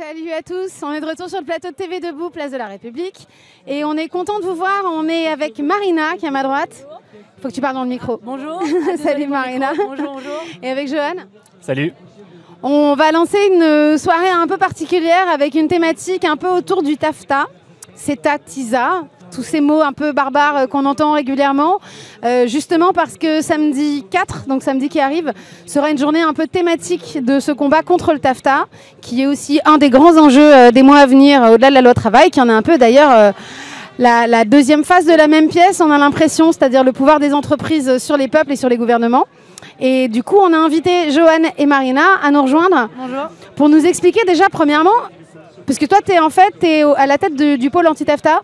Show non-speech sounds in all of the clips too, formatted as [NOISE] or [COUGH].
Salut à tous, on est de retour sur le plateau de TV Debout, place de la République. Et on est content de vous voir, on est avec Marina qui est à ma droite. Faut que tu parles dans le micro. Bonjour. [LAUGHS] Salut Marina. Bonjour, bonjour. Et avec Johan. Salut. On va lancer une soirée un peu particulière avec une thématique un peu autour du TAFTA. CETA, TISA, tous ces mots un peu barbares euh, qu'on entend régulièrement, euh, justement parce que samedi 4, donc samedi qui arrive, sera une journée un peu thématique de ce combat contre le TAFTA, qui est aussi un des grands enjeux euh, des mois à venir au-delà de la loi travail, qui en est un peu d'ailleurs la, la, deuxième phase de la même pièce, on a l'impression, c'est-à-dire le pouvoir des entreprises sur les peuples et sur les gouvernements. Et du coup, on a invité Joanne et Marina à nous rejoindre Bonjour. pour nous expliquer déjà, premièrement, parce que toi, tu es en fait es à la tête de, du pôle anti-TAFTA.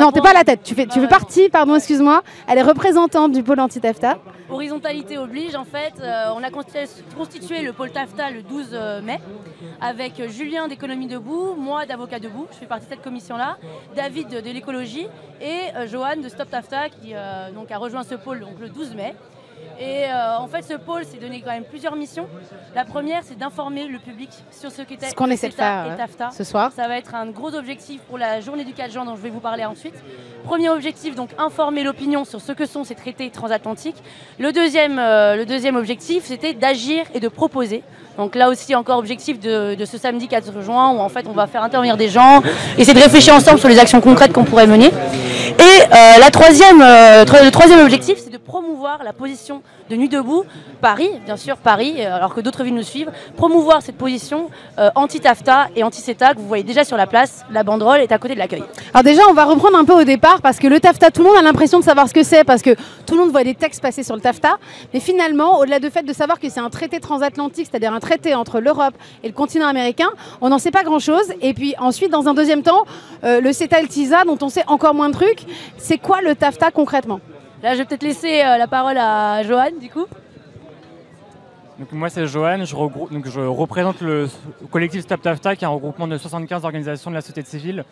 Non, t'es pas à la tête. Tu fais, tu fais partie, pardon, excuse-moi. Elle est représentante du pôle anti-TAFTA. Horizontalité oblige, en fait, euh, on a constitué le pôle TAFTA le 12 euh, mai avec Julien d'Économie Debout, moi d'Avocat Debout, je fais partie de cette commission-là, David de, de l'écologie et euh, Johan de Stop TAFTA qui euh, donc, a rejoint ce pôle donc, le 12 mai. Et euh, en fait, ce pôle s'est donné quand même plusieurs missions. La première, c'est d'informer le public sur ce qu'était Ce qu'on essaie de faire et euh, TAFTA. ce soir. Ça va être un gros objectif pour la journée du 4 juin dont je vais vous parler ensuite. Premier objectif, donc informer l'opinion sur ce que sont ces traités transatlantiques. Le deuxième, euh, le deuxième objectif, c'était d'agir et de proposer. Donc là aussi, encore objectif de, de ce samedi 4 juin où en fait on va faire intervenir des gens, essayer de réfléchir ensemble sur les actions concrètes qu'on pourrait mener. Et euh, la troisième, euh, le troisième objectif, c'est de promouvoir la position de Nuit Debout, Paris, bien sûr Paris, euh, alors que d'autres villes nous suivent, promouvoir cette position anti-TAFTA et anti-CETA que vous voyez déjà sur la place. La banderole est à côté de l'accueil. Alors déjà, on va reprendre un peu au départ parce que le TAFTA, tout le monde a l'impression de savoir ce que c'est parce que tout le monde voit des textes passer sur le TAFTA. Mais finalement, au-delà du fait de savoir que c'est un traité transatlantique, c'est-à-dire un traité entre l'Europe et le continent américain, on n'en sait pas grand-chose. Et puis ensuite, dans un deuxième temps, le CETA et le TISA, dont on sait encore moins de trucs. C'est quoi le TAFTA concrètement? Là, je vais peut-être laisser euh, la parole à Johan, du coup. Donc, moi, c'est Johan. Je, donc, je représente le collectif Stop TAFTA, qui est un regroupement de 75 organisations de la société civile.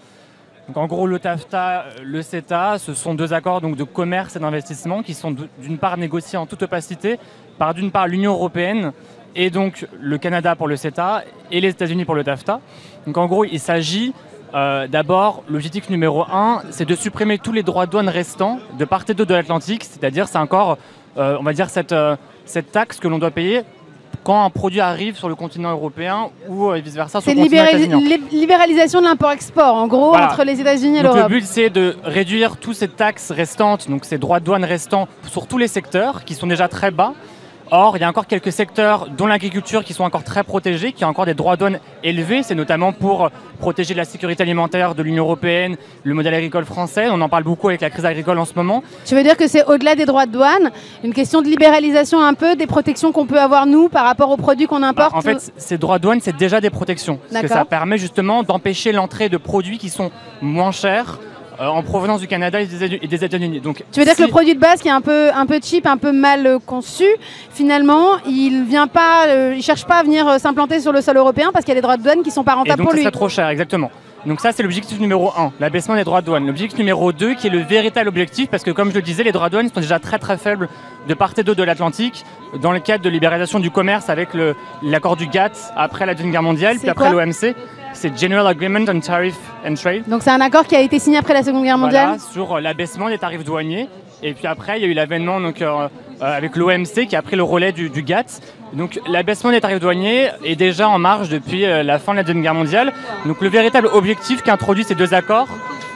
Donc, en gros, le TAFTA, le CETA, ce sont deux accords donc, de commerce et d'investissement qui sont d'une part négociés en toute opacité par d'une part l'Union européenne et donc le Canada pour le CETA et les États-Unis pour le TAFTA. Donc, en gros, il s'agit euh, d'abord, l'objectif numéro un, c'est de supprimer tous les droits de douane restants de part et d'autre de l'Atlantique, c'est-à-dire c'est encore, euh, on va dire, cette, euh, cette taxe que l'on doit payer quand un produit arrive sur le continent européen ou vice-versa sur C'est le continent lib- libéralisation de l'import-export, en gros, Voilà. entre les États-Unis et Donc le l'Europe. but c'est de réduire toutes ces taxes restantes, donc ces droits de douane restants sur tous les secteurs qui sont déjà très bas. Or, il y a encore quelques secteurs, dont l'agriculture, qui sont encore très protégés, qui ont encore des droits de douane élevés. C'est notamment pour protéger la sécurité alimentaire de l'Union européenne, le modèle agricole français. On en parle beaucoup avec la crise agricole en ce moment. Tu veux dire que c'est au-delà des droits de douane, une question de libéralisation un peu des protections qu'on peut avoir nous par rapport aux produits qu'on Bah, importe en fait, ces droits de douane, c'est déjà des protections. Parce que ça permet justement d'empêcher l'entrée de produits qui sont moins chers en provenance du Canada et des et États-Unis. Donc, Tu veux dire si- que le produit de base qui est un peu, un peu cheap, un peu mal euh, conçu, finalement, il vient pas, euh, il cherche pas à venir euh, s'implanter sur le sol européen parce qu'il y a des droits de douane qui sont pas Et rentables donc, pour lui. serait trop cher, exactement. Donc ça, c'est l'objectif numéro 1, l'abaissement des droits de douane. L'objectif numéro 2, qui est le véritable objectif, parce que comme je le disais, les droits de douane sont déjà très très faibles de part et d'autre de l'Atlantique, dans le cadre de libéralisation du commerce avec l'accord du GATT après la Deuxième Guerre mondiale, puis après l'OMC. C'est General Agreement on Tariff and Trade. Donc c'est un accord qui a été signé après la Seconde Guerre mondiale. Voilà, sur euh, l'abaissement des tarifs douaniers. Et puis après, il y a eu l'avènement donc, euh, euh, avec l'OMC qui a pris le relais du, du GATT. Donc l'abaissement des tarifs douaniers est déjà en marche depuis euh, la fin de la Deuxième Guerre mondiale. Donc le véritable objectif qu'introduit ces deux accords,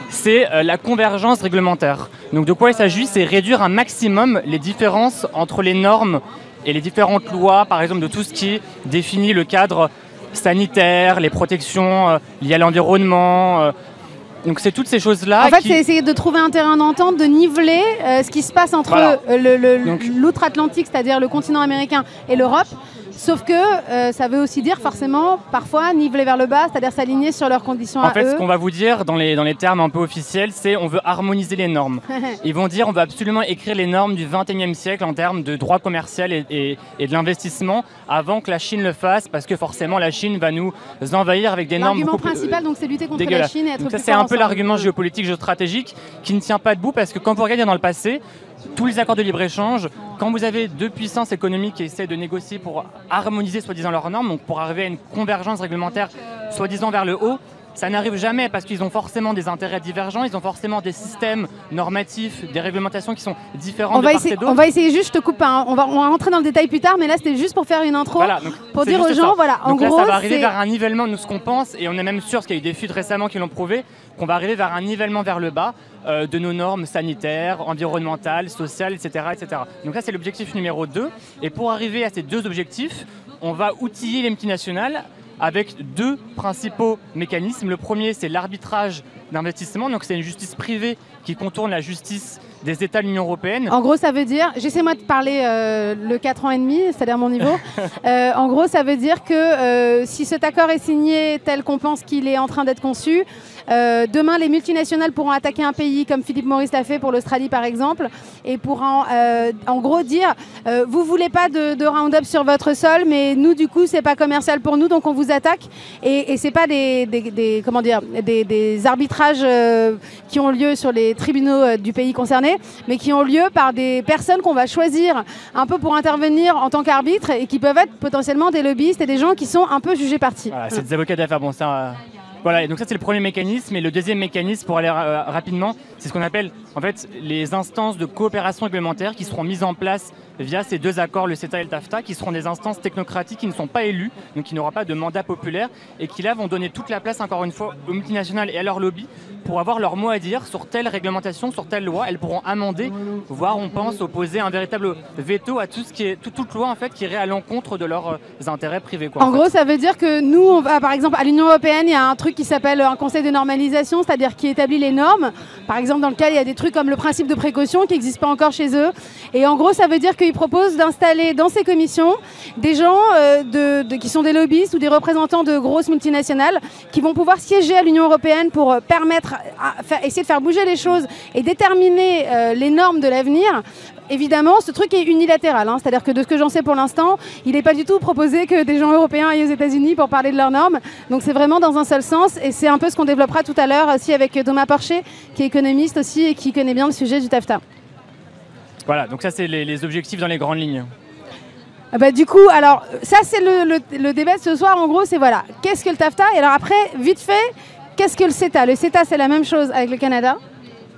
c'est euh, la convergence réglementaire. Donc de quoi il s'agit? C'est réduire un maximum les différences entre les normes et les différentes lois, par exemple de tout ce qui définit le cadre sanitaire, les protections euh, liées à l'environnement. euh. donc c'est toutes ces choses-là. en fait, qui- c'est essayer de trouver un terrain d'entente, de niveler euh, ce qui se passe entre Voilà. l'outre-Atlantique, c'est-à-dire le continent américain et l'Europe. Sauf que euh, ça veut aussi dire forcément parfois niveler vers le bas, c'est-à-dire s'aligner sur leurs conditions En à fait, eux. ce qu'on va vous dire dans les, dans les termes un peu officiels, c'est on veut harmoniser les normes. [LAUGHS] Ils vont dire on va absolument écrire les normes du 21e siècle en termes de droit commercial et, et- et de l'investissement avant que la Chine le fasse, parce que forcément la Chine va nous envahir avec des normes L'argument plus- principal, donc, c'est lutter contre la. Chine et être Donc ça, plus c'est fort un peu l'argument géopolitique, géostratégique qui ne tient pas debout parce que quand vous regardez dans le passé, tous les accords de libre-échange, quand vous avez deux puissances économiques qui essaient de négocier pour harmoniser soi-disant leurs normes, donc pour arriver à une convergence réglementaire soi-disant vers le haut, ça n'arrive jamais parce qu'ils ont forcément des intérêts divergents, ils ont forcément des systèmes normatifs, des réglementations qui sont différents On de va, part essayer, et on va essayer juste, je te coupe, hein, on, va, on va rentrer dans le détail plus tard, mais là c'était juste pour faire une intro, Voilà, donc pour dire aux gens, ça. voilà, en Donc là, gros, ça va arriver vers un nivellement, nous ce qu'on pense, et on est même sûr, parce qu'il y a eu des fuites récemment qui l'ont prouvé, qu'on va arriver vers un nivellement vers le bas euh, de nos normes sanitaires, environnementales, sociales, etc. etc. Donc là, c'est l'objectif numéro 2. Et pour arriver à ces deux objectifs, on va outiller les multinationales avec deux principaux mécanismes. Le premier, c'est l'arbitrage d'investissement. Donc c'est une justice privée qui contourne la justice des États de l'Union européenne. En gros, ça veut dire, j'essaie moi de parler euh, le 4 ans et demi, c'est-à-dire mon niveau. [LAUGHS] Euh, en gros, ça veut dire que euh, si cet accord est signé tel qu'on pense qu'il est en train d'être conçu, euh, demain les multinationales pourront attaquer un pays comme Philippe Maurice l'a fait pour l'Australie par exemple, et pourront euh, en gros dire euh, vous voulez pas de, de Roundup sur votre sol, mais nous du coup c'est pas commercial pour nous, donc on vous attaque. Et, et c'est pas des, des- des- comment dire des, arbitrages euh, qui ont lieu sur les tribunaux du pays concerné, mais qui ont lieu par des personnes qu'on va choisir un peu pour intervenir en tant qu'arbitre et qui peuvent être potentiellement des lobbyistes et des gens qui sont un peu jugés partis. Voilà, c'est des avocats d'affaires. Bon, ça, voilà, et donc ça c'est le premier mécanisme. Et le deuxième mécanisme, pour aller euh, rapidement, c'est ce qu'on appelle en fait les instances de coopération réglementaire qui seront mises en place via ces deux accords, le CETA et le TAFTA, qui seront des instances technocratiques qui ne sont pas élues, donc qui n'auront pas de mandat populaire, et qui là vont donner toute la place, encore une fois, aux multinationales et à leurs lobbies pour avoir leur mot à dire sur telle réglementation, sur telle loi. Elles pourront amender, voire on pense opposer un véritable veto à tout ce qui est tout- toute loi en fait qui irait à l'encontre de leurs euh, intérêts privés. Quoi, En fait. gros, ça veut dire que nous, on va, par exemple, à l'Union européenne, il y a un truc qui s'appelle un conseil de normalisation, c'est-à-dire qui établit les normes. Par exemple, dans lequel il y a des trucs comme le principe de précaution qui n'existe pas encore chez eux. Et en gros, ça veut dire qu'ils proposent d'installer dans ces commissions des gens euh, de- de- qui sont des lobbyistes ou des représentants de grosses multinationales qui vont pouvoir siéger à l'Union européenne pour euh, permettre, essayer de faire bouger les choses et déterminer euh, les normes de l'avenir. Évidemment, ce truc est unilatéral, hein. c'est-à-dire que de ce que j'en sais pour l'instant, il n'est pas du tout proposé que des gens européens aillent aux États-Unis pour parler de leurs normes. Donc c'est vraiment dans un seul sens, et c'est un peu ce qu'on développera tout à l'heure aussi avec Thomas Porcher, qui est économiste aussi et qui connaît bien le sujet du TAFTA. Voilà, donc ça c'est les, les objectifs dans les grandes lignes. Ah bah, du coup, alors ça c'est le, le- le débat de ce soir. En gros, c'est voilà, qu'est-ce que le TAFTA Et alors après, vite fait, qu'est-ce que le CETA? Le CETA, c'est la même chose avec le Canada?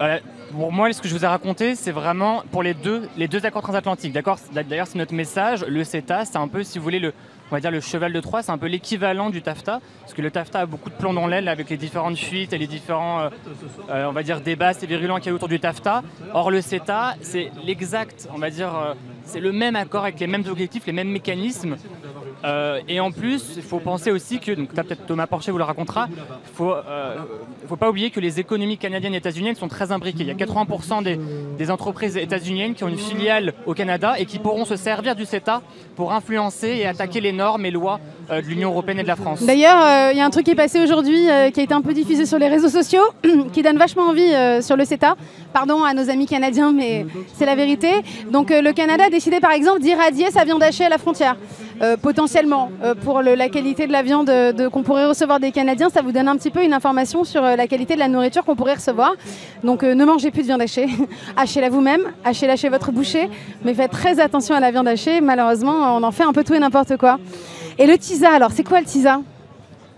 Euh, pour moi, ce que je vous ai raconté, c'est vraiment pour les deux, les deux accords transatlantiques. D'accord D'ailleurs, c'est notre message. Le CETA, c'est un peu, si vous voulez, le, on va dire le cheval de Troie, c'est un peu l'équivalent du TAFTA, parce que le TAFTA a beaucoup de plomb dans l'aile avec les différentes fuites et les différents, euh, euh, on va dire, débats assez virulents qu'il y a autour du TAFTA. Or, le CETA, c'est l'exact, on va dire, euh, c'est le même accord avec les mêmes objectifs, les mêmes mécanismes. Euh, et en plus, il faut penser aussi que, donc peut-être Thomas Porcher vous le racontera, il faut, euh, faut pas oublier que les économies canadiennes et états-uniennes sont très imbriquées. Il y a 80% des, entreprises états-uniennes qui ont une filiale au Canada et qui pourront se servir du CETA pour influencer et attaquer les normes et lois euh, de l'Union européenne et de la France. D'ailleurs, il y a un truc qui est passé aujourd'hui, qui a été un peu diffusé sur les réseaux sociaux, [CLEARS THROAT] qui donne vachement envie sur le CETA. Pardon à nos amis canadiens, mais c'est la vérité. Donc le Canada a décidé par exemple d'irradier sa viande hachée à la frontière. Euh, potentiellement, euh, pour la qualité de la viande euh, qu'on pourrait recevoir des Canadiens, ça vous donne un petit peu une information sur la qualité de la nourriture qu'on pourrait recevoir. Donc ne mangez plus de viande hachée, [LAUGHS] hachez-la vous-même, hachez-la chez votre boucher, mais faites très attention à la viande hachée. Malheureusement, on en fait un peu tout et n'importe quoi. Et le TISA, alors c'est quoi le TISA?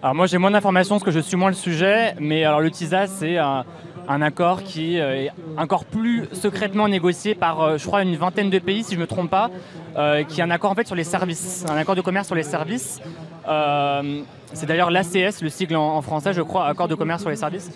Alors moi j'ai moins d'informations parce que je suis moins le sujet, mais alors le TISA c'est un, un accord qui euh, est encore plus secrètement négocié par euh, je crois une vingtaine de pays si je ne me trompe pas, euh, qui est un accord en fait sur les services, un accord de commerce sur les services. C'est d'ailleurs l'ACS, le sigle en, en français, je crois, accord de commerce sur les services.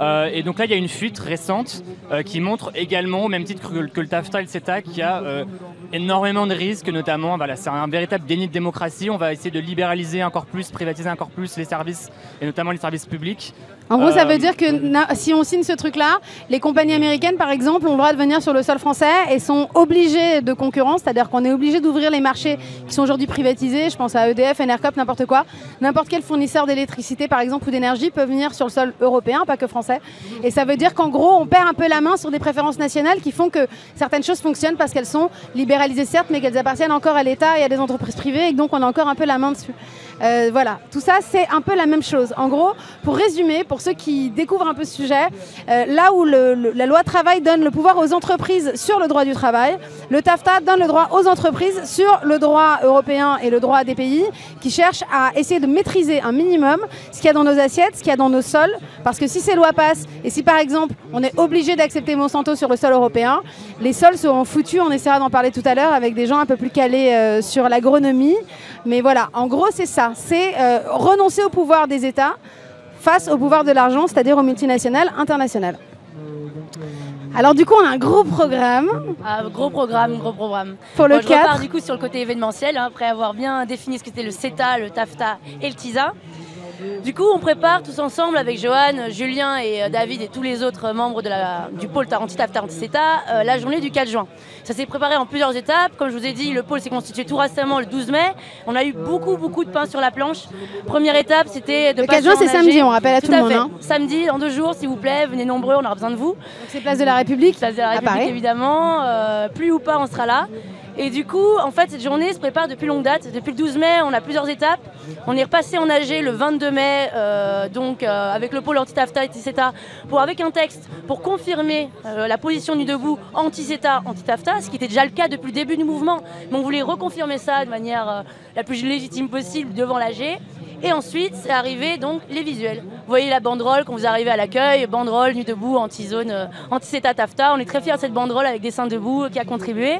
Euh, et donc là, il y a une fuite récente euh, qui montre également, au même titre que, que le TAFTA et le CETA, qu'il y a euh, énormément de risques, notamment, voilà, c'est un véritable déni de démocratie. On va essayer de libéraliser encore plus, privatiser encore plus les services, et notamment les services publics. En gros, ça veut dire que na- si on signe ce truc-là, les compagnies américaines, par exemple, ont le droit de venir sur le sol français et sont obligées de concurrence, c'est-à-dire qu'on est obligé d'ouvrir les marchés qui sont aujourd'hui privatisés. Je pense à EDF, Enercop, n'importe quoi. N'importe quel fournisseur d'électricité, par exemple, ou d'énergie peut venir sur le sol européen, pas que français. Et ça veut dire qu'en gros, on perd un peu la main sur des préférences nationales qui font que certaines choses fonctionnent parce qu'elles sont libéralisées, certes, mais qu'elles appartiennent encore à l'État et à des entreprises privées, et donc on a encore un peu la main dessus. Euh, voilà, tout ça, c'est un peu la même chose. En gros, pour résumer, pour ceux qui découvrent un peu ce sujet, euh, là où la loi travail donne le pouvoir aux entreprises sur le droit du travail, le TAFTA donne le droit aux entreprises sur le droit européen et le droit des pays qui cherchent à essayer de maîtriser un minimum ce qu'il y a dans nos assiettes, ce qu'il y a dans nos sols, parce que si ces lois passent et si par exemple on est obligé d'accepter Monsanto sur le sol européen, les sols seront foutus. On essaiera d'en parler tout à l'heure avec des gens un peu plus calés euh, sur l'agronomie. Mais voilà, en gros, c'est ça. C'est euh, renoncer au pouvoir des États face au pouvoir de l'argent, c'est-à-dire aux multinationales internationales. Alors du coup, on a un gros programme Ah, gros programme, gros programme. pour le Bon, je repars 4. du coup sur le côté événementiel, hein, après avoir bien défini ce que c'était le CETA, le TAFTA et le TISA. Du coup, on prépare tous ensemble avec Johan, Julien et euh, David et tous les autres membres de la- du pôle anti-TAFTA, anti-CETA, euh, la journée du 4 juin. Ça s'est préparé en plusieurs étapes. Comme je vous ai dit, le pôle s'est constitué tout récemment le 12 mai. On a eu beaucoup, beaucoup de pain sur la planche. Première étape, c'était de Le 4 passer juin, c'est samedi, on rappelle à tout, le monde. fait. hein. Samedi, dans deux jours, s'il vous plaît, venez nombreux, on aura besoin de vous. Donc c'est place de la République Place de la République, évidemment. Euh, plus ou pas, on sera là. Et du coup, en fait, cette journée se prépare depuis longue date. Depuis le 12 mai, on a plusieurs étapes. On est repassé en AG le 22 mai, euh, donc euh, avec le pôle anti-TAFTA et anti-CETA, pour avec un texte pour confirmer euh, la position du debout anti-CETA, anti-TAFTA, ce qui était déjà le cas depuis le début du mouvement. Mais on voulait reconfirmer ça de manière la plus légitime possible devant l'AG. Et ensuite, c'est arrivé donc les visuels. Vous voyez la banderole quand vous arrivez à l'accueil, banderole nu debout, anti-zone, anti-CETA TAFTA. On est très fiers de cette banderole avec dessin debout euh, qui a contribué.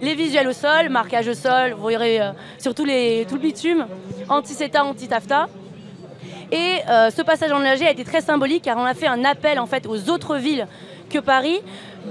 Les visuels au sol, marquage au sol, vous verrez euh, sur tous les, tout le bitume, anti-CETA, anti-TAFTA. Et euh, ce passage en AG a été très symbolique car on a fait un appel en fait aux autres villes que Paris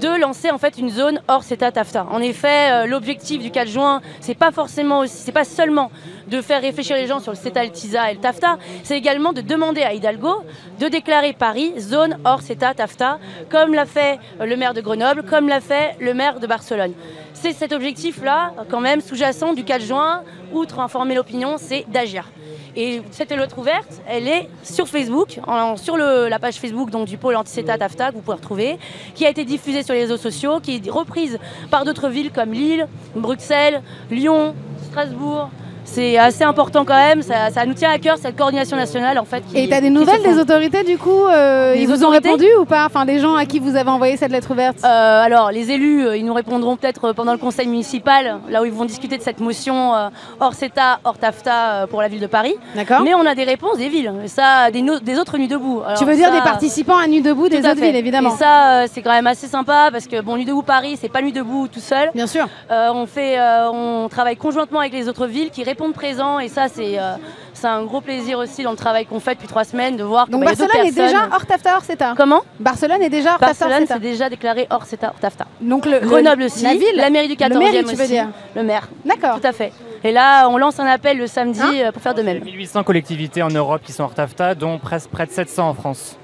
de lancer en fait une zone hors CETA TAFTA. En effet, euh, l'objectif du 4 juin, c'est pas forcément aussi, c'est pas seulement de faire réfléchir les gens sur le CETA, le TISA et le TAFTA, c'est également de demander à Hidalgo de déclarer Paris zone hors CETA TAFTA, comme l'a fait euh, le maire de Grenoble, comme l'a fait le maire de Barcelone. C'est cet objectif-là, quand même, sous-jacent du 4 juin, outre informer l'opinion, c'est d'agir. Et cette lettre ouverte, elle est sur Facebook, sur la page Facebook donc, du pôle anti-CETA TAFTA que vous pouvez retrouver, qui a été diffusée sur les réseaux sociaux, qui est reprise par d'autres villes comme Lille, Bruxelles, Lyon, Strasbourg. C'est assez important quand même, ça, ça nous tient à cœur cette coordination nationale en fait. qui- Et tu as des nouvelles des autorités du coup euh, Ils vous ont répondu ou pas Enfin, des gens à qui vous avez envoyé cette lettre ouverte Euh, alors, les élus, euh, ils nous répondront peut-être pendant le conseil municipal, là où ils vont discuter de cette motion euh, hors CETA, hors TAFTA pour la ville de Paris. D'accord Mais on a des réponses des villes, et ça, des, no- des autres nuits debout. Alors Tu veux dire ça, des participants à Nu Debout des autres fait. villes, évidemment. Et ça, c'est quand même assez sympa parce que bon, Nuit debout Paris, c'est pas Nuit debout tout seul. Bien sûr. On fait, on travaille conjointement avec les autres villes qui répondent présents, et ça, c'est euh, c'est un gros plaisir aussi dans le travail qu'on fait depuis trois semaines de voir. que, Donc bah, Barcelone est déjà hors TAFTA, hors CETA. Comment? Barcelone est déjà hors TAFTA, Barcelone, c'est déjà déclaré hors CETA, hors TAFTA. Donc le, le- Grenoble aussi, la ville, la mairie du 14e le mairie, tu veux dire. le maire. D'accord. Tout à fait. Et là, on lance un appel le samedi Hein euh, pour faire de même. 1800 collectivités en Europe qui sont hors TAFTA, dont presque près de 700 en France.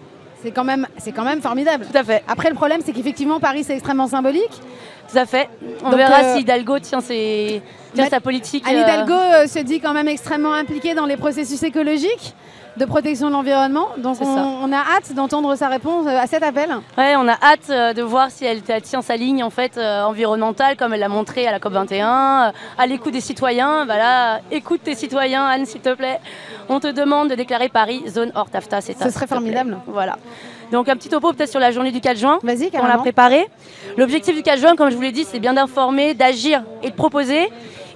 C'est quand même, c'est quand même formidable. Tout à fait. Après, le problème, c'est qu'effectivement, Paris, c'est extrêmement symbolique. Tout à fait. On Donc, verra euh, si Hidalgo tient, ses, tient Matt- sa politique. Anne euh, Hidalgo euh, se dit quand même extrêmement impliquée dans les processus écologiques de protection de l'environnement. Donc, on, a hâte d'entendre sa réponse à cet appel. Ouais, on a hâte de voir si elle, tient sa ligne en fait environnementale comme elle l'a montré à la COP 21, euh, à l'écoute des citoyens. Voilà, écoute tes citoyens, Anne, s'il te plaît. On te demande de déclarer Paris zone hors TAFTA. C'est Ce serait formidable. Voilà. Donc un petit topo peut-être sur la journée du 4 juin. Vas-y, qu'on a carrément. préparé. L'objectif du 4 juin, comme je vous l'ai dit, c'est bien d'informer, d'agir et de proposer.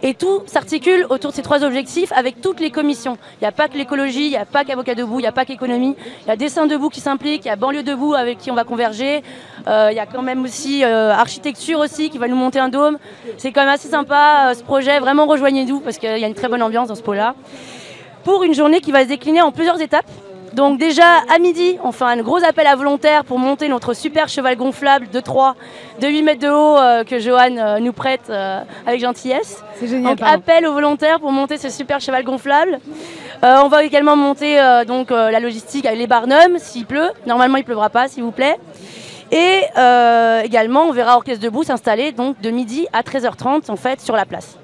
Et tout s'articule autour de ces trois objectifs avec toutes les commissions. Il n'y a pas que l'écologie, il n'y a pas qu'Avocat Debout, il n'y a pas qu'économie. Il y a Dessin Debout qui s'implique, il y a Banlieue Debout avec qui on va converger. Euh, il y a quand même aussi euh, Architecture aussi qui va nous monter un dôme. C'est quand même assez sympa euh, ce projet. Vraiment rejoignez-nous parce qu'il y a une très bonne ambiance dans ce pôle-là. Pour une journée qui va se décliner en plusieurs étapes. Donc déjà à midi, on fait un gros appel à volontaires pour monter notre super cheval gonflable de 3, de 8 mètres de haut euh, que Johan euh, nous prête euh, avec gentillesse. C'est génial. Donc pardon. appel aux volontaires pour monter ce super cheval gonflable. On va également monter donc la logistique avec les barnums s'il pleut. Normalement il pleuvra pas s'il vous plaît. Et également on verra Orchestre debout s'installer donc de midi à 13h30 en fait sur la place.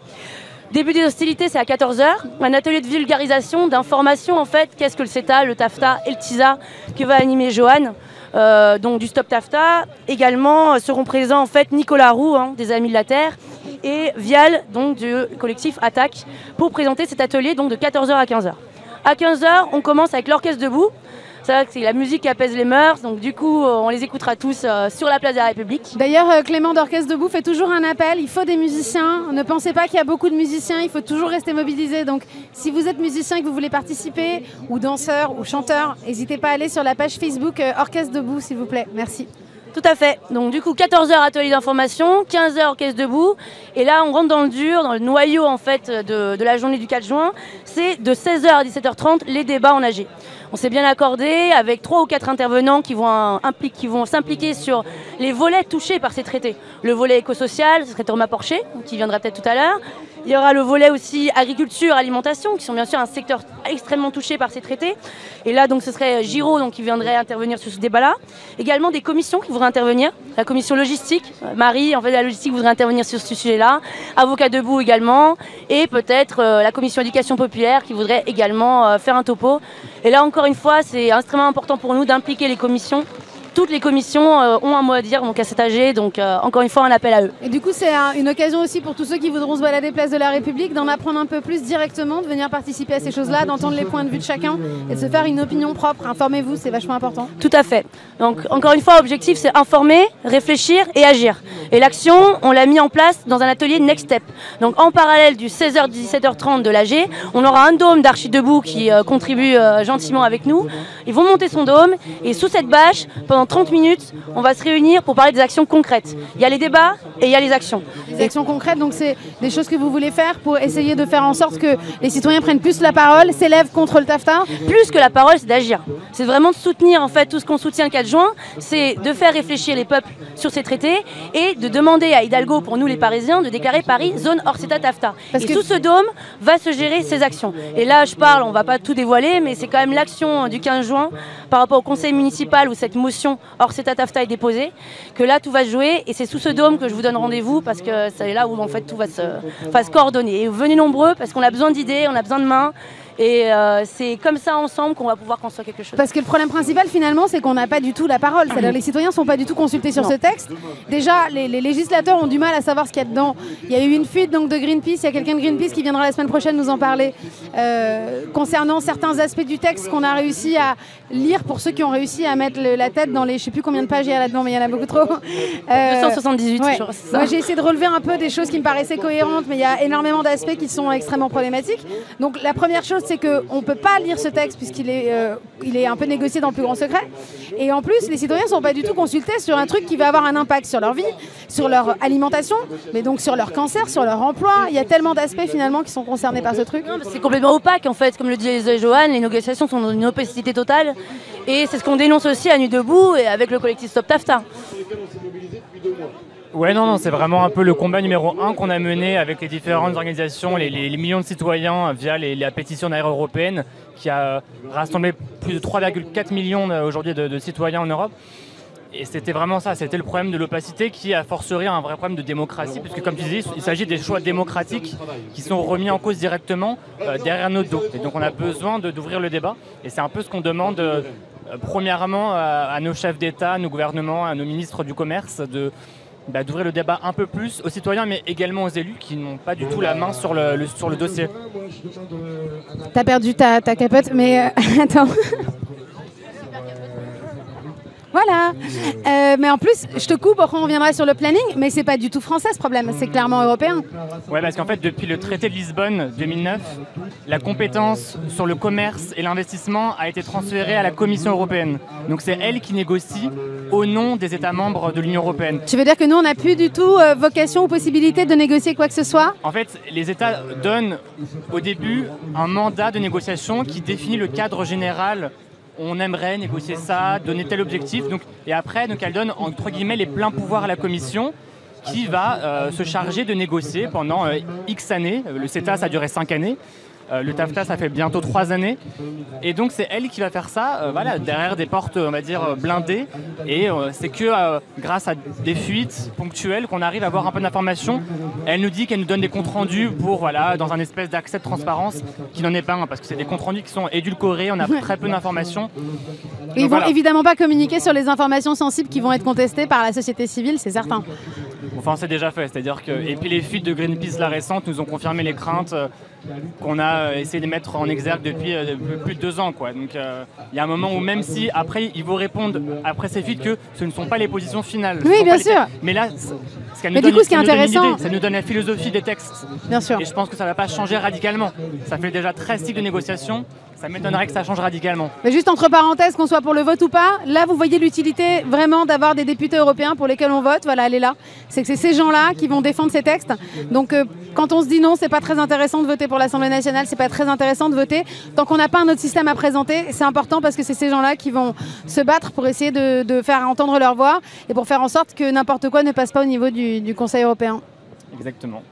Début des hostilités, c'est à 14h. Un atelier de vulgarisation, d'information en fait. Qu'est-ce que le CETA, le TAFTA et le TISA que va animer Johan euh, donc du Stop TAFTA. Également euh, seront présents en fait Nicolas Roux, hein, des Amis de la Terre, et Vial, donc du collectif Attaque, pour présenter cet atelier donc de 14h à 15h. À 15h, on commence avec l'orchestre debout, c'est la musique qui apaise les mœurs, donc du coup, on les écoutera tous euh, sur la place de la République. D'ailleurs, euh, Clément d'Orchestre Debout fait toujours un appel, il faut des musiciens. Ne pensez pas qu'il y a beaucoup de musiciens, il faut toujours rester mobilisé. Donc, si vous êtes musicien et que vous voulez participer, ou danseur, ou chanteur, n'hésitez pas à aller sur la page Facebook euh, Orchestre Debout, s'il vous plaît. Merci. Tout à fait. Donc du coup, 14h atelier d'information, 15h orchestre debout. Et là, on rentre dans le dur, dans le noyau en fait de, de la journée du 4 juin. C'est de 16h à 17h30 les débats en AG. On s'est bien accordé avec trois ou quatre intervenants qui vont, vont s'impliquer sur les volets touchés par ces traités. Le volet éco-social, ce serait Thomas Porcher, qui viendra peut-être tout à l'heure. Il y aura le volet aussi agriculture, alimentation, qui sont bien sûr un secteur extrêmement touché par ces traités. Et là, donc, ce serait Giraud donc, qui viendrait intervenir sur ce débat-là. Également des commissions qui voudraient intervenir. La commission logistique, euh, Marie, en fait, la logistique voudrait intervenir sur ce sujet-là. Avocat debout également. Et peut-être euh, la commission éducation populaire qui voudrait également euh, faire un topo. Et là, encore une fois, c'est extrêmement important pour nous d'impliquer les commissions toutes les commissions euh, ont un mot à dire donc à cet âge, donc euh, encore une fois un appel à eux. Et du coup c'est une occasion aussi pour tous ceux qui voudront se balader place de la République d'en apprendre un peu plus directement, de venir participer à ces choses-là, d'entendre les points de vue de chacun et de se faire une opinion propre. Informez-vous, c'est vachement important. Tout à fait. Donc encore une fois, objectif c'est informer, réfléchir et agir. Et l'action, on l'a mis en place dans un atelier Next Step. Donc en parallèle du 16h-17h30 de l'AG, on aura un dôme d'archi debout qui euh, contribue gentiment avec nous. Ils vont monter son dôme et sous cette bâche, pendant 30 minutes, on va se réunir pour parler des actions concrètes. Il y a les débats et il y a les actions. Les actions concrètes, donc c'est des choses que vous voulez faire pour essayer de faire en sorte que les citoyens prennent plus la parole, s'élèvent contre le TAFTA Plus que la parole, c'est d'agir. C'est vraiment de soutenir en fait tout ce qu'on soutient le 4 juin, c'est de faire réfléchir les peuples sur ces traités et de demander à Hidalgo, pour nous les Parisiens, de déclarer Paris zone hors CETA TAFTA. Parce et que... tout ce dôme va se gérer ces actions. Et là, je parle, on va pas tout dévoiler, mais c'est quand même l'action du 15 juin par rapport au conseil municipal où cette motion Or, c'est à TAFTA est déposé, que là tout va se jouer et c'est sous ce dôme que je vous donne rendez-vous parce que c'est là où en fait tout va se, va se coordonner. Et venez nombreux parce qu'on a besoin d'idées, on a besoin de mains. Et euh, c'est comme ça ensemble qu'on va pouvoir construire quelque chose. Parce que le problème principal finalement, c'est qu'on n'a pas du tout la parole. C'est-à-dire les citoyens ne sont pas du tout consultés sur ce texte. Déjà, les, législateurs ont du mal à savoir ce qu'il y a dedans. Il y a eu une fuite donc de Greenpeace. Il y a quelqu'un de Greenpeace qui viendra la semaine prochaine nous en parler euh, concernant certains aspects du texte qu'on a réussi à lire pour ceux qui ont réussi à mettre la tête dans les. Je sais plus combien de pages il y a là-dedans, mais il y en a beaucoup trop. [LAUGHS] Euh, 278. Moi, j'ai essayé de relever un peu des choses qui me paraissaient cohérentes, mais il y a énormément d'aspects qui sont extrêmement problématiques. Donc la première chose, c'est qu'on ne peut pas lire ce texte puisqu'il est, euh, est un peu négocié dans le plus grand secret. Et en plus, les citoyens ne sont pas du tout consultés sur un truc qui va avoir un impact sur leur vie, sur leur alimentation, mais donc sur leur cancer, sur leur emploi. Il y a tellement d'aspects finalement qui sont concernés par ce truc. C'est complètement opaque en fait, comme le disait Johan, les négociations sont dans une opacité totale. Et c'est ce qu'on dénonce aussi à Nuit Debout et avec le collectif Stop Tafta. Ouais, non, non, c'est vraiment un peu le combat numéro un qu'on a mené avec les différentes organisations, les, millions de citoyens via les, la pétition d'air européenne qui a rassemblé plus de 3,4 millions euh, aujourd'hui de, citoyens en Europe. Et c'était vraiment ça, c'était le problème de l'opacité qui a forcerait un vrai problème de démocratie, puisque comme tu disais, il s'agit des choix démocratiques qui sont remis en cause directement euh, derrière notre dos. Et donc on a besoin d'ouvrir le débat, et c'est un peu ce qu'on demande euh, premièrement à, nos chefs d'État, à nos gouvernements, à nos ministres du commerce, de, bah, d'ouvrir le débat un peu plus aux citoyens, mais également aux élus qui n'ont pas du tout la main sur le, sur le dossier. T'as perdu ta, capote, mais euh, [LAUGHS] attends. Voilà. Euh, mais en plus, je te coupe, on reviendra sur le planning, mais c'est pas du tout français ce problème, c'est clairement européen. Ouais, parce qu'en fait, depuis le traité de Lisbonne 2009, la compétence sur le commerce et l'investissement a été transférée à la Commission européenne. Donc c'est elle qui négocie au nom des États membres de l'Union européenne. Tu veux dire que nous, on n'a plus du tout euh, vocation ou possibilité de négocier quoi que ce soit? En fait, les États donnent au début un mandat de négociation qui définit le cadre général on aimerait négocier ça, donner tel objectif. Et après, donc, elle donne entre guillemets les pleins pouvoirs à la Commission qui va euh, se charger de négocier pendant euh, X années. Le CETA, ça a duré 5 années. Euh, le TAFTA, ça fait bientôt trois années. Et donc, c'est elle qui va faire ça, euh, voilà, derrière des portes, on va dire, euh, blindées. Et c'est que grâce à des fuites ponctuelles qu'on arrive à avoir un peu d'informations. Elle nous dit qu'elle nous donne des comptes rendus pour, voilà, dans un espèce d'accès de transparence qui n'en est pas un, parce que c'est des comptes rendus qui sont édulcorés, on a très peu d'informations. Ils vont évidemment pas communiquer sur les informations sensibles qui vont être contestées par la société civile, c'est certain. enfin c'est déjà fait. C'est-à-dire que et puis les fuites de Greenpeace la récente nous ont confirmé les craintes qu'on a euh, essayé de mettre en exergue depuis euh, plus de deux ans. Quoi. Donc il y a un moment où même si après ils vous répondent après ces fuites que ce ne sont pas les positions finales. Oui, bien sûr. Mais là, ce qu'elle nous donne, du coup, ce qui est intéressant, ça nous donne la philosophie des textes. Bien sûr. Et je pense que ça ne va pas changer radicalement. Ça fait déjà 13 cycles de négociation ça m'étonnerait que ça change radicalement. Mais juste entre parenthèses, qu'on soit pour le vote ou pas, là vous voyez l'utilité vraiment d'avoir des députés européens pour lesquels on vote. Voilà, elle est là. C'est que c'est ces gens-là qui vont défendre ces textes. Donc euh, quand on se dit non, c'est pas très intéressant de voter pour l'Assemblée nationale, c'est pas très intéressant de voter tant qu'on n'a pas un autre système à présenter. C'est important parce que c'est ces gens-là qui vont se battre pour essayer de, faire entendre leur voix et pour faire en sorte que n'importe quoi ne passe pas au niveau du Conseil européen. Exactement.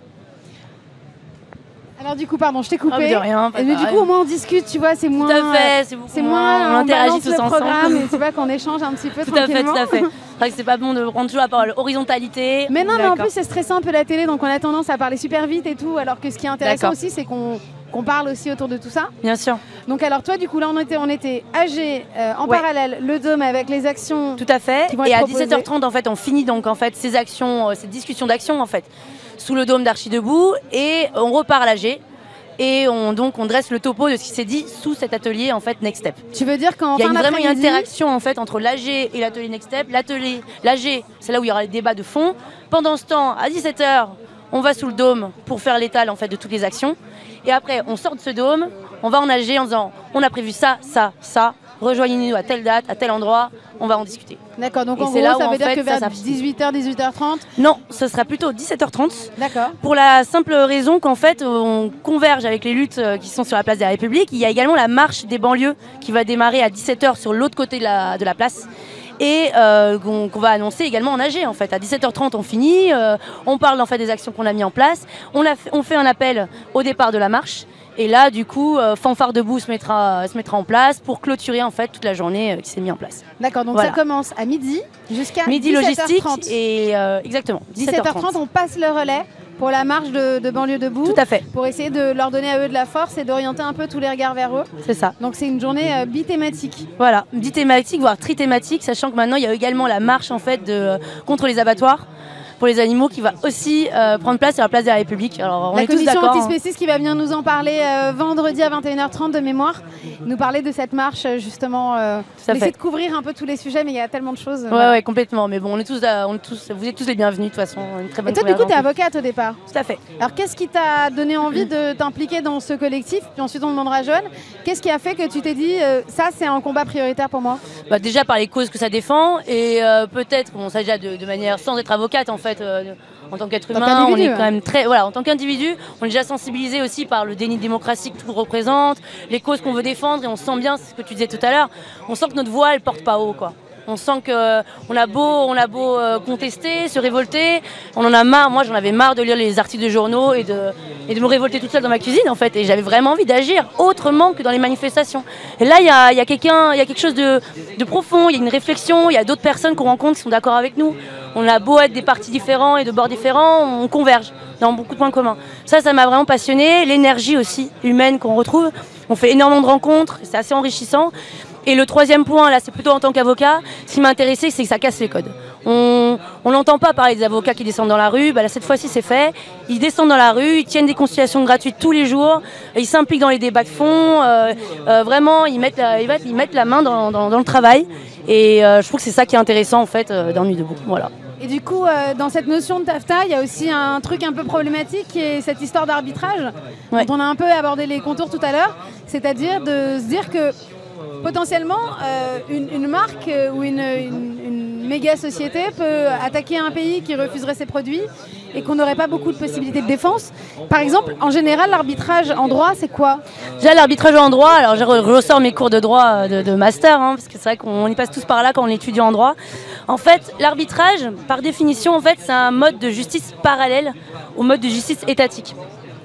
Alors du coup, pardon, je t'ai coupé. Ah, de rien, mais du coup, au moins on discute, tu vois, c'est moins. Tout à fait, c'est beaucoup moins. On, interagit tous ensemble. Et tu vois qu'on échange un petit peu. [LAUGHS] Tout à fait, tout à fait. C'est vrai que c'est pas bon de prendre toujours la parole. Horizontalité. Mais non, mais en plus c'est stressant un peu la télé, donc on a tendance à parler super vite et tout. Alors que ce qui est intéressant aussi, c'est qu'on qu'on parle aussi autour de tout ça. Bien sûr. Donc alors toi du coup là on était on était âgé euh, en parallèle le dôme avec les actions. Tout à fait. et à 17h30 en fait on finit donc en fait ces actions, euh, ces discussions d'action en fait sous le dôme d'Archi debout et on repart à l'AG et on, donc on dresse le topo de ce qui s'est dit sous cet atelier en fait Next Step. Tu veux dire qu'en il y a une, vraiment une interaction en fait entre l'AG et l'atelier Next Step. L'atelier, l'AG, c'est là où il y aura les débats de fond. Pendant ce temps, à 17h, on va sous le dôme pour faire l'étal en fait de toutes les actions. Et après, on sort de ce dôme, on va en AG en disant on a prévu ça, ça, ça. Rejoignez-nous à telle date, à tel endroit, on va en discuter. D'accord, donc en gros, là ça veut dire que vers 18h, 18h30 Non, ce sera plutôt 17h30. D'accord. Pour la simple raison qu'en fait, on converge avec les luttes euh, qui sont sur la place de la République. Il y a également la marche des banlieues qui va démarrer à 17h sur l'autre côté de la, de la place et euh, qu'on va annoncer également en AG en fait. À 17h30 on finit, euh, on parle en fait des actions qu'on a mis en place, on, a on fait un appel au départ de la marche et là, du coup, euh, Fanfare debout se mettra, se mettra en place pour clôturer en fait toute la journée euh, qui s'est mise en place. D'accord, donc ça commence à midi jusqu'à midi logistique et euh, exactement 17h30. on passe le relais pour la marche de, banlieue debout. Tout à fait. Pour essayer de leur donner à eux de la force et d'orienter un peu tous les regards vers eux. C'est ça. Donc c'est une journée bithématique. Voilà, bithématique, voire trithématique, sachant que maintenant il y a également la marche en fait de, contre les abattoirs pour les animaux qui va aussi euh, prendre place sur la place de la République. Alors, on la est commission tous antispéciste qui va venir nous en parler euh, vendredi à 21h30 de mémoire, nous parler de cette marche justement. Euh, essayer de couvrir un peu tous les sujets, mais il y a tellement de choses. Ouais, ouais, complètement. Mais bon, on est tous, on est tous, vous êtes tous les bienvenus de toute façon. Une très bonne Et toi, du coup, tu es avocate au départ. Tout à fait. Alors, qu'est-ce qui t'a donné envie de [CLEARS THROAT] t'impliquer dans ce collectif? Puis ensuite, on demandera à Joanne. Qu'est-ce qui a fait que tu t'es dit, ça, c'est un combat prioritaire pour moi? Bah, Déjà par les causes que ça défend et peut-être, bon, ça déjà de, de, manière sans être avocate en fait euh, en tant qu'être humain, on est quand même très, voilà, en tant qu'individu, on est déjà sensibilisé aussi par le déni de démocratie que tout représente, les causes qu'on veut défendre, et on sent bien ce que tu disais tout à l'heure. On sent que notre voix, elle porte pas haut, quoi. On sent qu'on a beau, on a beau euh, contester, se révolter, on en a marre. Moi, j'en avais marre de lire les articles de journaux et de, et de me révolter toute seule dans ma cuisine, en fait. Et j'avais vraiment envie d'agir autrement que dans les manifestations. Et là, il y a, y a quelqu'un, il y a quelque chose de, de profond. Il y a une réflexion. Il y a d'autres personnes qu'on rencontre qui sont d'accord avec nous. On a beau être des partis différents et de bords différents, on converge dans beaucoup de points communs. Ça, ça m'a vraiment passionné. L'énergie aussi humaine qu'on retrouve. On fait énormément de rencontres. C'est assez enrichissant. Et le troisième point, là, c'est plutôt en tant qu'avocat, ce qui m'a intéressé, c'est que ça casse les codes. On n'entend pas parler des avocats qui descendent dans la rue. Bah, là, cette fois-ci, c'est fait. Ils descendent dans la rue, ils tiennent des conciliations gratuites tous les jours, ils s'impliquent dans les débats de fond. Euh, euh, vraiment, ils mettent, la, ils mettent la main dans, dans, le travail. Et euh, je trouve que c'est ça qui est intéressant, en fait, dans Nuit debout. Voilà. Et du coup, dans cette notion de TAFTA, il y a aussi un truc un peu problématique qui est cette histoire d'arbitrage, dont on a un peu abordé les contours tout à l'heure. C'est-à-dire de se dire que potentiellement, euh, une, marque euh, ou une, méga société peut attaquer un pays qui refuserait ses produits et qu'on n'aurait pas beaucoup de possibilités de défense. Par exemple, en général, l'arbitrage en droit, c'est quoi? Déjà, l'arbitrage en droit, alors je ressors mes cours de droit euh, de, master, hein, parce que c'est vrai qu'on y passe tous par là quand on étudie en droit. En fait, l'arbitrage, par définition, en fait, c'est un mode de justice parallèle au mode de justice étatique.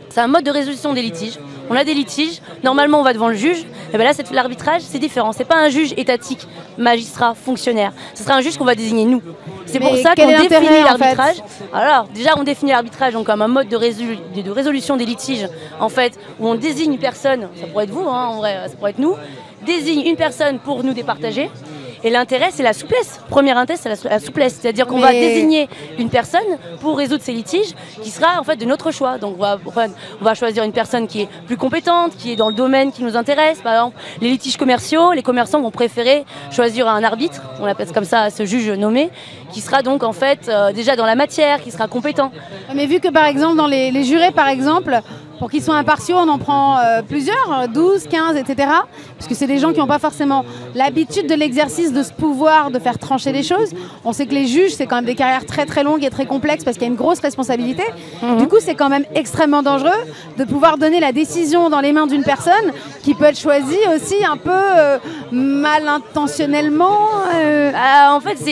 C'est un mode de résolution des litiges. On a des litiges, normalement on va devant le juge, et bien là l'arbitrage c'est différent. C'est pas un juge étatique, magistrat, fonctionnaire. Ce sera un juge qu'on va désigner nous. C'est pour ça qu'on définit l'arbitrage. Alors déjà on définit l'arbitrage comme un mode de, de, résolution des litiges en fait où on désigne une personne, ça pourrait être vous, hein, en vrai, ça pourrait être nous, désigne une personne pour nous départager Et l'intérêt, c'est la souplesse. Premier intérêt, c'est la, souplesse. C'est-à-dire qu'on va désigner une personne pour résoudre ces litiges qui sera en fait de notre choix. Donc on va, on va choisir une personne qui est plus compétente, qui est dans le domaine qui nous intéresse. Par exemple, les litiges commerciaux, les commerçants vont préférer choisir un arbitre, on l'appelle comme ça, ce juge nommé, qui sera donc en fait euh, déjà dans la matière, qui sera compétent. Mais vu que par exemple dans les, les jurés par exemple, pour qu'ils soient impartiaux, on en prend euh, plusieurs, 12, 15, etc. Parce que c'est des gens qui n'ont pas forcément l'habitude de l'exercice de ce pouvoir de faire trancher les choses. On sait que les juges, c'est quand même des carrières très très longues et très complexes parce qu'il y a une grosse responsabilité. Mhm. Du coup, c'est quand même extrêmement dangereux de pouvoir donner la décision dans les mains d'une personne qui peut être choisie aussi un peu euh, mal intentionnellement. Euh. Ah, en fait, ce,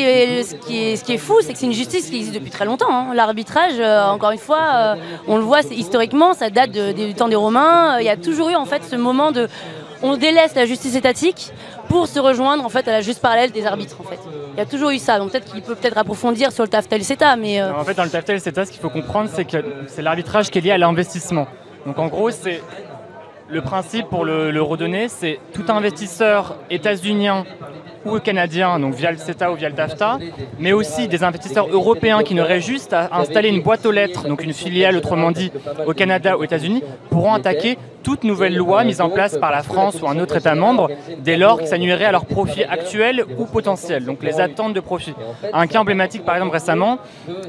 qui est, ce qui est fou, c'est que c'est une justice qui existe depuis très longtemps. Hein. L'arbitrage, encore une fois, on le voit historiquement, ça date du temps des Romains. Il y a toujours eu en fait ce moment de on délaisse la justice étatique pour se rejoindre en fait à la juste parallèle des arbitres en fait. Il y a toujours eu ça, donc peut-être qu'il peut peut-être approfondir sur le TAFTEL CETA, mais euh, en fait dans le TAFTEL CETA, ce qu'il faut comprendre, c'est que c'est l'arbitrage qui est lié à l'investissement. Donc en gros, c'est le principe pour le, redonner, c'est tout investisseur états-unien ou canadien, donc via le CETA ou via le TAFTA, mais aussi des investisseurs européens qui n'auraient juste à installer une boîte aux lettres, donc une filiale autrement dit au Canada ou aux États-Unis, pourront attaquer toute nouvelle loi mise en place par la France ou un autre État membre dès lors que ça nuirait à leur profit actuel ou potentiel, donc les attentes de profit. Un cas emblématique par exemple récemment,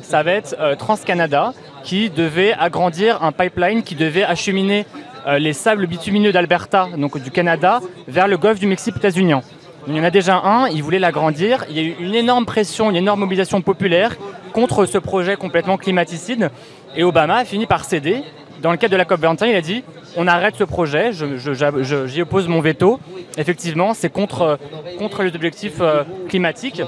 ça va être euh, TransCanada qui devait agrandir un pipeline qui devait acheminer euh, les sables bitumineux d'Alberta, donc du Canada, vers le golfe du Mexique états-unien. Il y en a déjà un, il voulait l'agrandir. Il y a eu une énorme pression, une énorme mobilisation populaire contre ce projet complètement climaticide. Et Obama a fini par céder. Dans le cadre de la COP21, il a dit on arrête ce projet, j'y oppose mon veto. Effectivement, c'est contre, les objectifs euh, climatiques.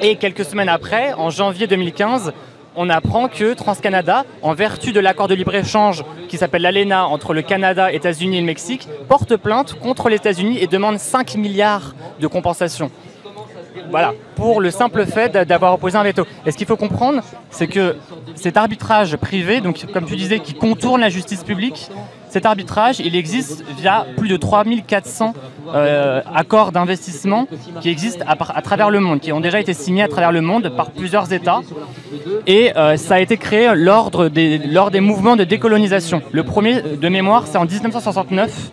Et quelques semaines après, en janvier 2015, on apprend que TransCanada, en vertu de l'accord de libre-échange qui s'appelle l'ALENA entre le Canada, États-Unis et le Mexique, porte plainte contre les États-Unis et demande 5 milliards de compensation. Voilà, pour le simple fait d'avoir opposé un veto. Et ce qu'il faut comprendre, c'est que cet arbitrage privé, donc comme tu disais, qui contourne la justice publique, cet arbitrage, il existe via plus de 3400 euh, accords d'investissement qui existent à, travers le monde, qui ont déjà été signés à travers le monde par plusieurs États. Et euh, ça a été créé lors des, lors des mouvements de décolonisation. Le premier de mémoire, c'est en 1969.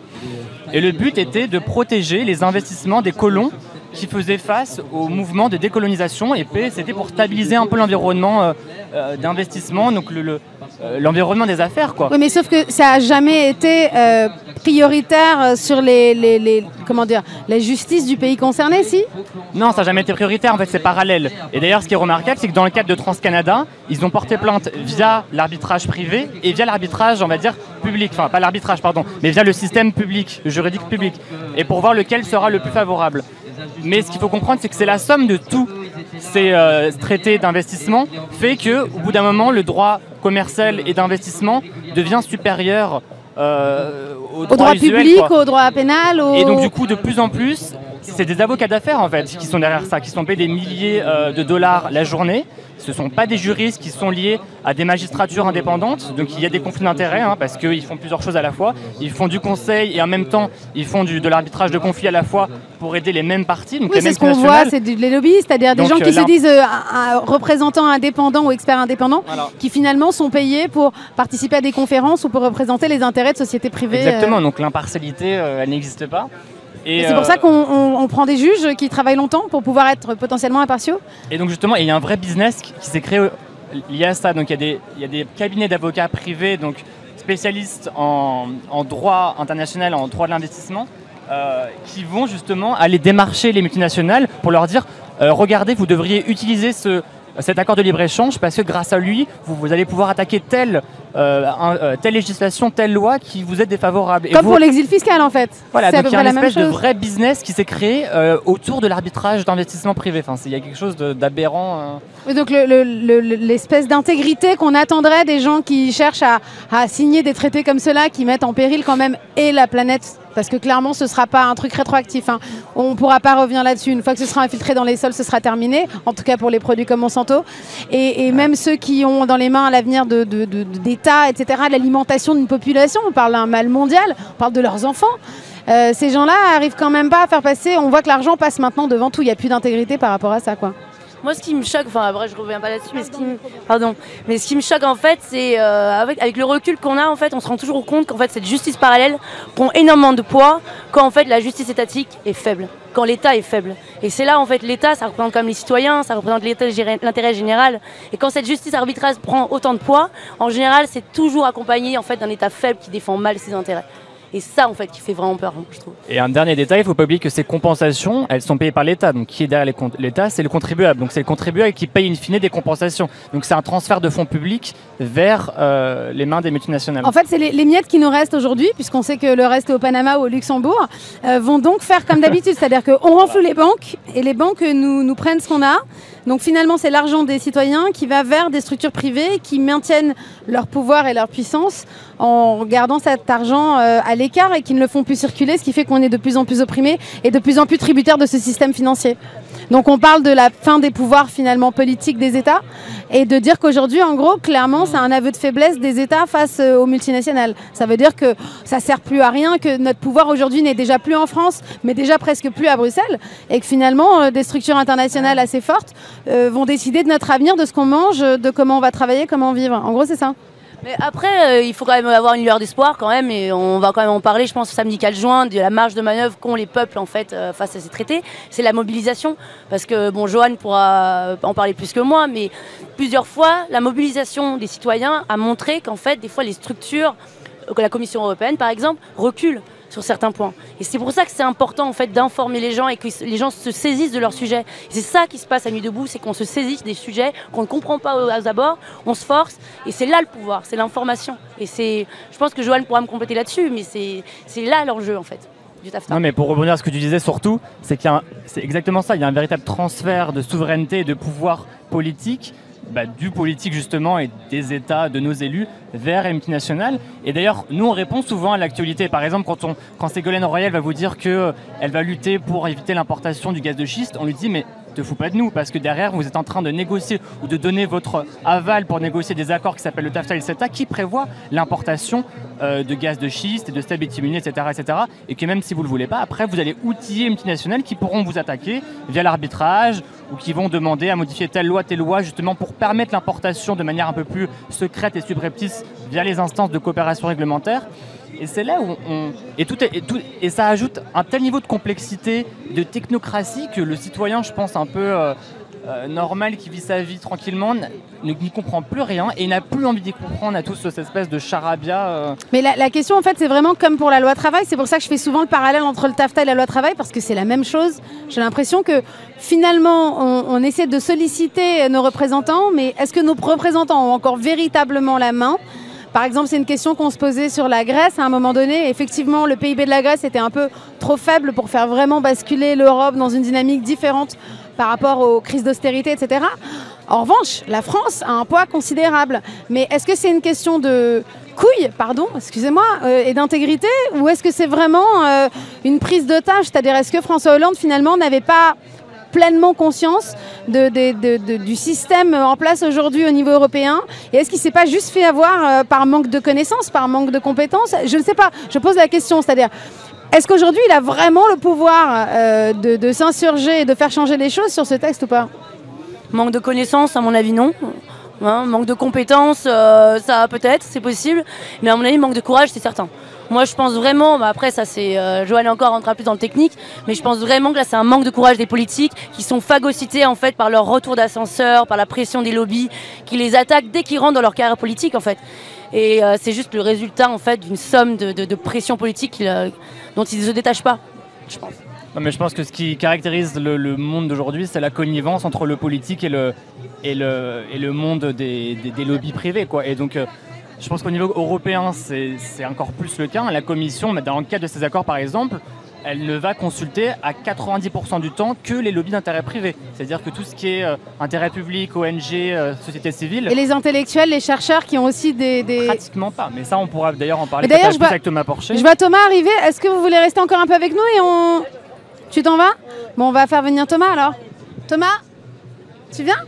Et le but était de protéger les investissements des colons qui faisaient face au mouvement de décolonisation. Et c'était pour stabiliser un peu l'environnement euh, d'investissement, donc le, euh, l'environnement des affaires. Quoi. Oui, mais sauf que ça n'a jamais été euh, prioritaire sur les, les, comment dire, la justice du pays concerné, si? Non, ça n'a jamais été prioritaire, en fait c'est parallèle. Et d'ailleurs ce qui est remarquable, c'est que dans le cadre de TransCanada, ils ont porté plainte via l'arbitrage privé et via l'arbitrage, on va dire, public, enfin pas l'arbitrage, pardon, mais via le système public, juridique public, et pour voir lequel sera le plus favorable. Mais ce qu'il faut comprendre, c'est que c'est la somme de tous ces euh, traités d'investissement fait que, au bout d'un moment, le droit commercial et d'investissement devient supérieur euh, au, droit, public, au droit pénal. Et donc du coup, de plus en plus, c'est des avocats d'affaires en fait qui sont derrière ça, qui sont payés des milliers euh, de dollars la journée ce ne sont pas des juristes qui sont liés à des magistratures indépendantes, donc il y a des conflits d'intérêts hein, parce qu'ils font plusieurs choses à la fois. Ils font du conseil et en même temps ils font du, de l'arbitrage de conflits à la fois pour aider les mêmes parties. Donc oui, c'est ce qu'on voit, c'est des lobbies, c'est-à-dire des gens qui euh, se disent euh, représentants indépendants ou experts indépendants, qui finalement sont payés pour participer à des conférences ou pour représenter les intérêts de sociétés privées. Exactement, donc l'impartialité, elle n'existe pas. Et, c'est pour ça qu'on prend des juges qui travaillent longtemps pour pouvoir être potentiellement impartiaux. Et donc justement, il y a un vrai business qui, s'est créé lié à ça. Donc il y a des, il y a des cabinets d'avocats privés, donc spécialistes en, droit international, en droit de l'investissement, euh, qui vont justement aller démarcher les multinationales pour leur dire euh, regardez, vous devriez utiliser ce, cet accord de libre-échange parce que grâce à lui, vous, allez pouvoir attaquer telle, euh, euh, telle législation, telle loi qui vous est défavorable. Comme pour l'exil fiscal en fait. Voilà, donc il y a une espèce de vrai business qui s'est créé euh, autour de l'arbitrage d'investissement privé. Enfin, il y a quelque chose d'aberrant. donc l'espèce d'intégrité qu'on attendrait des gens qui cherchent à, à signer des traités comme cela, qui mettent en péril quand même et la planète parce que clairement, ce ne sera pas un truc rétroactif. Hein. On ne pourra pas revenir là-dessus. Une fois que ce sera infiltré dans les sols, ce sera terminé, en tout cas pour les produits comme Monsanto. Et, même ceux qui ont dans les mains l'avenir etc., l'alimentation d'une population, on parle d'un mal mondial, on parle de leurs enfants. euh, ces gens-là arrivent quand même pas à faire passer. On voit que l'argent passe maintenant devant tout. Il n'y a plus d'intégrité par rapport à ça, quoi. Moi, ce qui me choque, enfin, après, je reviens pas là-dessus, mais ce qui me, choque en fait, c'est euh, avec, le recul qu'on a, en fait, on se rend toujours compte qu'en fait, cette justice parallèle prend énormément de poids quand en fait la justice étatique est faible, quand l'État est faible. Et c'est là, en fait, l'État, ça représente comme les citoyens, ça représente l'intérêt général. Et quand cette justice arbitraire prend autant de poids, en général, c'est toujours accompagné en fait d'un État faible qui défend mal ses intérêts. Et ça, en fait, qui fait vraiment peur, je trouve. Et un dernier détail, il ne faut pas oublier que ces compensations, elles sont payées par l'État. Donc, qui est derrière l'État C'est le contribuable. Donc, c'est le contribuable qui paye in fine des compensations. Donc, c'est un transfert de fonds publics vers euh, les mains des multinationales. En fait, c'est les, miettes qui nous restent aujourd'hui, puisqu'on sait que le reste au Panama ou au Luxembourg, euh, vont donc faire comme d'habitude. C'est-à-dire qu'on renfloue les banques et les banques nous, nous prennent ce qu'on a. Donc finalement, c'est l'argent des citoyens qui va vers des structures privées qui maintiennent leur pouvoir et leur puissance en gardant cet argent euh, à l'écart et qui ne le font plus circuler, ce qui fait qu'on est de plus en plus opprimé et de plus en plus tributaire de ce système financier. Donc on parle de la fin des pouvoirs finalement politiques des États et de dire qu'aujourd'hui, en gros, clairement, c'est un aveu de faiblesse des États face euh, aux multinationales. Ça veut dire que ça sert plus à rien, que notre pouvoir aujourd'hui n'est déjà plus en France, mais déjà presque plus à Bruxelles, et que finalement, euh, des structures internationales assez fortes vont décider de notre avenir, de ce qu'on mange, de comment on va travailler, comment vivre. En gros, c'est ça. Après, euh, il faut quand même avoir une lueur d'espoir quand même, et on va quand même en parler, je pense, samedi 4 juin, de la marge de manœuvre qu'ont les peuples en fait euh, face à ces traités. C'est la mobilisation, parce que bon, Johan pourra en parler plus que moi, mais plusieurs fois, la mobilisation des citoyens a montré qu'en fait, des fois, les structures, la Commission européenne par exemple, reculent sur certains points. Et c'est pour ça que c'est important en fait d'informer les gens et que les gens se saisissent de leur sujet. C'est ça qui se passe à Nuit debout, c'est qu'on se saisisse des sujets qu'on ne comprend pas aux abords, on se force et c'est là le pouvoir, c'est l'information. Et c'est, je pense que Joanne pourra me compléter là-dessus, mais c'est là l'enjeu en fait. Non mais pour rebondir à ce que tu disais surtout, c'est qu'il c'est exactement ça, il y a un véritable transfert de souveraineté et de pouvoir politique bah, du politique justement et des États, de nos élus, vers les multinationales. Et d'ailleurs, nous on répond souvent à l'actualité. Par exemple, quand, on, quand Ségolène Royal va vous dire qu'elle va lutter pour éviter l'importation du gaz de schiste, on lui dit mais te fous pas de nous, parce que derrière, vous êtes en train de négocier ou de donner votre aval pour négocier des accords qui s'appellent le TAFTA et le CETA, qui prévoient l'importation euh, de gaz de schiste et de stabilité bitumineux, etc., etc. Et que même si vous ne le voulez pas, après, vous allez outiller les multinationales qui pourront vous attaquer via l'arbitrage ou qui vont demander à modifier telle loi, telle loi, justement pour permettre l'importation de manière un peu plus secrète et subreptice via les instances de coopération réglementaire. Et c'est là où on. Et, tout, et, tout, et ça ajoute un tel niveau de complexité, de technocratie, que le citoyen, je pense, un peu euh, euh, normal, qui vit sa vie tranquillement, n'y comprend plus rien et n'a plus envie d'y comprendre à tous cette espèce de charabia. Euh. Mais la, question, en fait, c'est vraiment comme pour la loi travail. C'est pour ça que je fais souvent le parallèle entre le TAFTA et la loi travail, parce que c'est la même chose. J'ai l'impression que finalement, on, on essaie de solliciter nos représentants, mais est-ce que nos représentants ont encore véritablement la main? Par exemple, c'est une question qu'on se posait sur la Grèce à un moment donné. Effectivement, le PIB de la Grèce était un peu trop faible pour faire vraiment basculer l'Europe dans une dynamique différente par rapport aux crises d'austérité, etc. En revanche, la France a un poids considérable. Mais est-ce que c'est une question de couille, pardon, excusez-moi, euh, et d'intégrité, ou est-ce que c'est vraiment euh, une prise d'otage? C'est-à-dire, est-ce que François Hollande, finalement, n'avait pas pleinement conscience du système en place aujourd'hui au niveau européen Et est-ce qu'il ne s'est pas juste fait avoir euh, par manque de connaissances, par manque de compétences? Je ne sais pas. Je pose la question, c'est-à-dire, est-ce qu'aujourd'hui il a vraiment le pouvoir euh, de, s'insurger et de faire changer les choses sur ce texte ou pas? Manque de connaissances, à mon avis, non. Hein, manque de compétences, euh, ça peut-être, c'est possible. Mais à mon avis, manque de courage, c'est certain. Moi, je pense vraiment, bah, après, ça c'est. Euh, Joanne encore rentrera plus dans le technique, mais je pense vraiment que là, c'est un manque de courage des politiques qui sont phagocytés en fait par leur retour d'ascenseur, par la pression des lobbies, qui les attaquent dès qu'ils rentrent dans leur carrière politique en fait. Et euh, c'est juste le résultat en fait d'une somme de, pression politique euh, dont ils ne se détachent pas, je pense. Non, mais je pense que ce qui caractérise le, monde d'aujourd'hui, c'est la connivence entre le politique et le, et le, et le monde des, des, lobbies privés. Quoi. Et donc, je pense qu'au niveau européen, c'est encore plus le cas. La Commission, dans le cadre de ces accords par exemple, elle ne va consulter à 90% du temps que les lobbies d'intérêt privé. C'est-à-dire que tout ce qui est euh, intérêt public, ONG, euh, société civile. Et les intellectuels, les chercheurs qui ont aussi des. Pratiquement pas. Mais ça, on pourra d'ailleurs en parler d'ailleurs, avec Thomas Porcher. Je vois Thomas arriver. Est-ce que vous voulez rester encore un peu avec nous et on. Tu t'en vas? Bon, on va faire venir Thomas alors. Thomas? Tu viens?